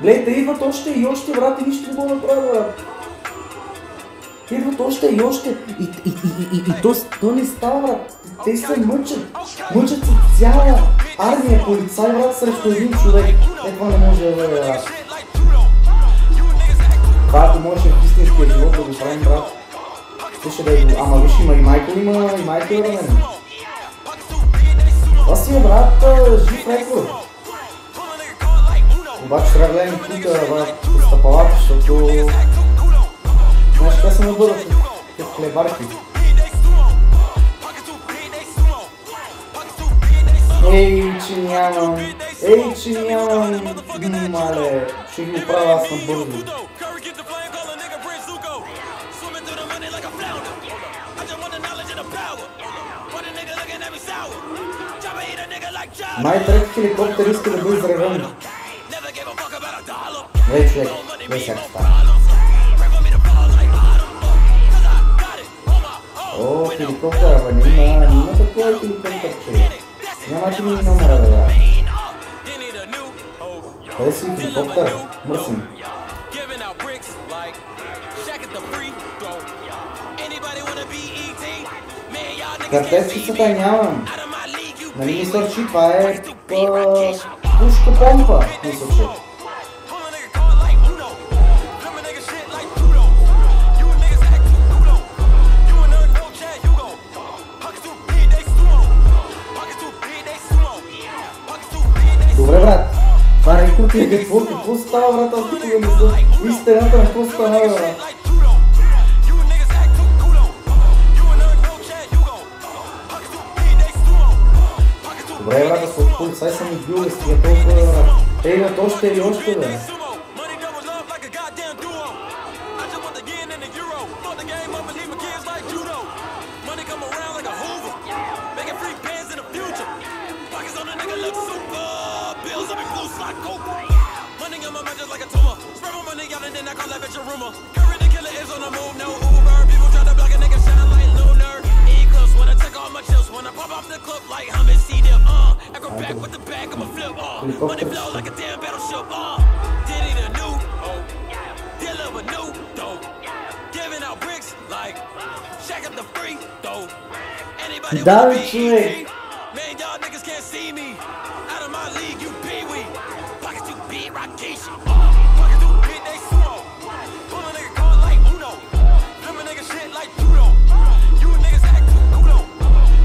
Гледайте, идват още и още, брат, и нищо не да направя, брат. Идват още и още. И, и, и, и, и, то, то не става, брат. Те се мъчат. Мъчат се цяла армия полицай, брат, срещу един човек. Е, това не може да бъде, брат. Това ако можеше в истинския живот да го правим, брат. Слушай да го... Ама виж, има и Майкъл, има и Майкъл да мен. Това си е, брат, жив рекорд. Обаче трябва да гледам тук, брат, стъпалата, защото... Знаеш, къде съм набързал в хлебарки. Ей, че нямам, ей, че нямам, мале, ще ги оправя аз набързо. Най-трек хеликоптер иска да бъде взревен. не има, не има такова хеликоптер, човек. Няма ти ми номера, бе. Къде си хеликоптер? Мърсим. Картечкицата нямам. Нали ми сърчи, това е пушка помпа, мисля, че. Ти, какво, какво става, брат? Аз тук не знам. И стената, какво става, брат? Добре, брат, да се отпусти. Сай съм и бил, да стига толкова, е, брат. Ей, на то ще и още, бе. I go Money on my mind just like a tumor. Spread my money out and then I call that bitch a rumor. Curry the killer is on the move, no Uber. People try to block a nigga, shine like lunar. Eclipse, wanna take all my wanna pop off the clip like hummus, uh. I go back with the back, flip, uh. Money flow like a damn battleship, uh. it a new, oh. Dealer a new, dope. Giving out bricks like, check up the free, though. Anybody wanna be Man, y'all niggas can't see me. Out of my league, you Rikishi. Through they sumo. Pull a nigga like Uno. A nigga shit like judo. You niggas act kudo.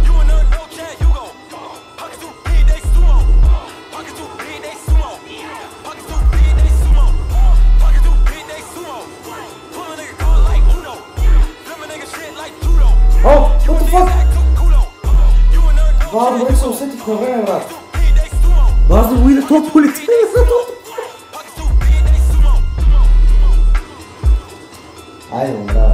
You none, they sumo. They sumo. They sumo. They sumo. Pull a nigga like Uno. A nigga shit like judo. Oh, what the fuck? Waarom word ik zo ontzettend gereden raakt? Waar is? 还有呢